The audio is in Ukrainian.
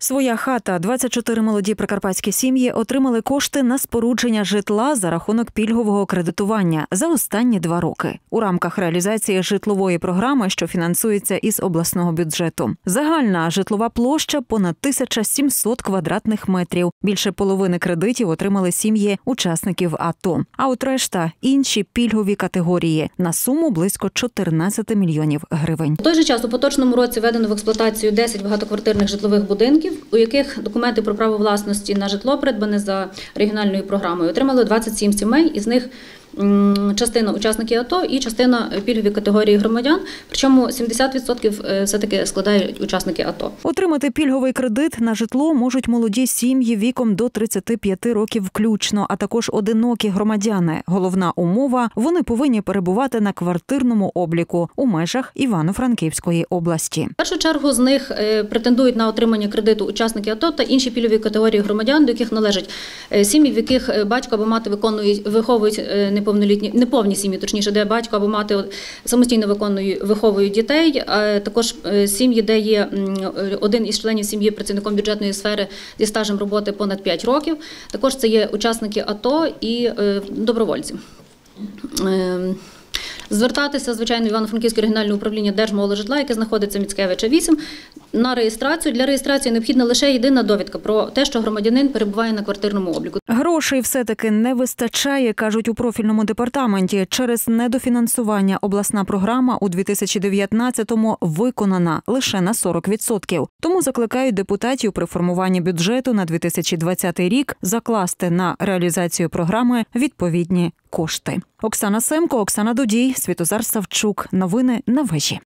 Своя хата 24 молоді прикарпатські сім'ї отримали кошти на спорудження житла за рахунок пільгового кредитування за останні два роки у рамках реалізації житлової програми, що фінансується із обласного бюджету. Загальна житлова площа понад 1700 квадратних метрів. Більше половини кредитів отримали сім'ї учасників АТО. А от решта інші пільгові категорії на суму близько 14 мільйонів гривень. В той же час у поточному році введено в експлуатацію 10 багатоквартирних житлових будинків, у яких документи про право власності на житло придбане за регіональною програмою. Отримали 27 сімей, із них частина учасники АТО і частина пільгові категорії громадян. Причому 70% е, все-таки складають учасники АТО. Отримати пільговий кредит на житло можуть молоді сім'ї віком до 35 років включно, а також одинокі громадяни. Головна умова вони повинні перебувати на квартирному обліку у межах Івано-Франківської області. В першу чергу з них е, претендують на отримання кредиту учасники АТО та інші пільгові категорії громадян, до яких належать е, сім'ї, в яких батько або мати виконують виховують е, неповнолітні неповні сім'ї, точніше, де батько або мати самостійно виконують виховують дітей. а Також е, сім'ї, де є е, один із членів сім'ї працівником бюджетної сфери зі стажем роботи понад 5 років. Також це є учасники АТО і е, добровольці. Ем, Звертатися, звичайно, в Івано-Франківське регіональне управління Держмоложитла, яке знаходиться Міцкевича 8, на реєстрацію. Для реєстрації необхідна лише єдина довідка про те, що громадянин перебуває на квартирному обліку. Грошей все-таки не вистачає, кажуть у профільному департаменті. Через недофінансування обласна програма у 2019-му виконана лише на 40%. Тому закликають депутатів при формуванні бюджету на 2020 рік закласти на реалізацію програми відповідні кошти. Оксана Семко, Оксана Дудій, Світозар Савчук. Новини на вежі.